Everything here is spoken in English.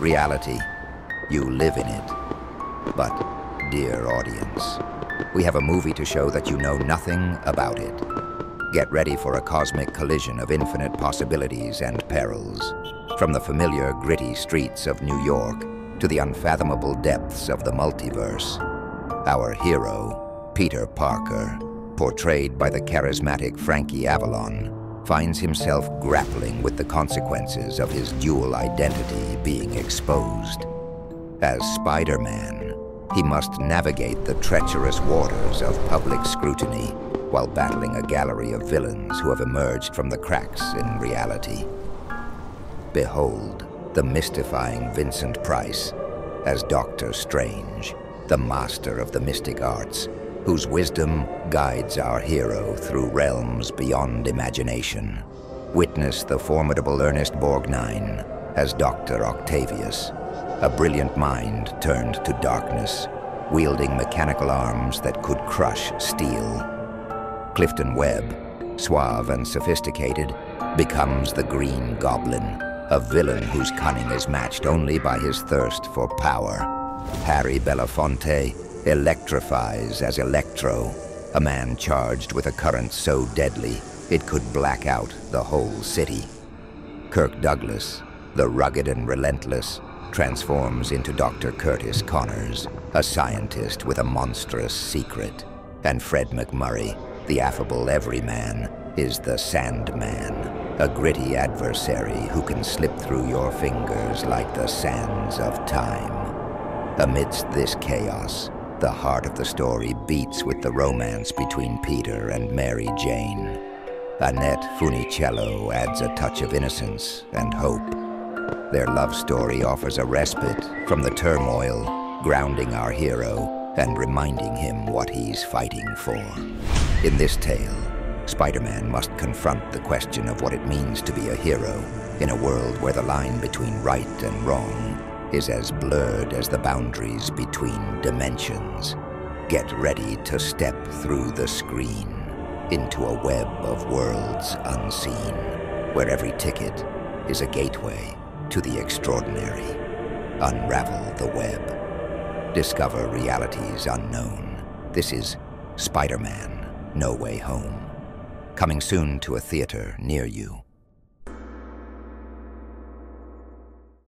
Reality. You live in it. But, dear audience, we have a movie to show that you know nothing about it. Get ready for a cosmic collision of infinite possibilities and perils. From the familiar, gritty streets of New York to the unfathomable depths of the multiverse. Our hero, Peter Parker, portrayed by the charismatic Frankie Avalon, finds himself grappling with the consequences of his dual identity being exposed. As Spider-Man, he must navigate the treacherous waters of public scrutiny while battling a gallery of villains who have emerged from the cracks in reality. Behold, the mystifying Vincent Price as Doctor Strange, the master of the mystic arts, whose wisdom guides our hero through realms beyond imagination. Witness the formidable Ernest Borgnine as Dr. Octavius, a brilliant mind turned to darkness, wielding mechanical arms that could crush steel. Clifton Webb, suave and sophisticated, becomes the Green Goblin, a villain whose cunning is matched only by his thirst for power. Harry Belafonte electrifies as Electro, a man charged with a current so deadly it could black out the whole city. Kirk Douglas, the rugged and relentless, transforms into Dr. Curtis Connors, a scientist with a monstrous secret. And Fred MacMurray, the affable everyman, is the Sandman, a gritty adversary who can slip through your fingers like the sands of time. Amidst this chaos, the heart of the story beats with the romance between Peter and Mary Jane. Annette Funicello adds a touch of innocence and hope. Their love story offers a respite from the turmoil, grounding our hero and reminding him what he's fighting for. In this tale, Spider-Man must confront the question of what it means to be a hero in a world where the line between right and wrong is as blurred as the boundaries between dimensions. Get ready to step through the screen into a web of worlds unseen, where every ticket is a gateway to the extraordinary. Unravel the web. Discover realities unknown. This is Spider-Man No Way Home. Coming soon to a theater near you.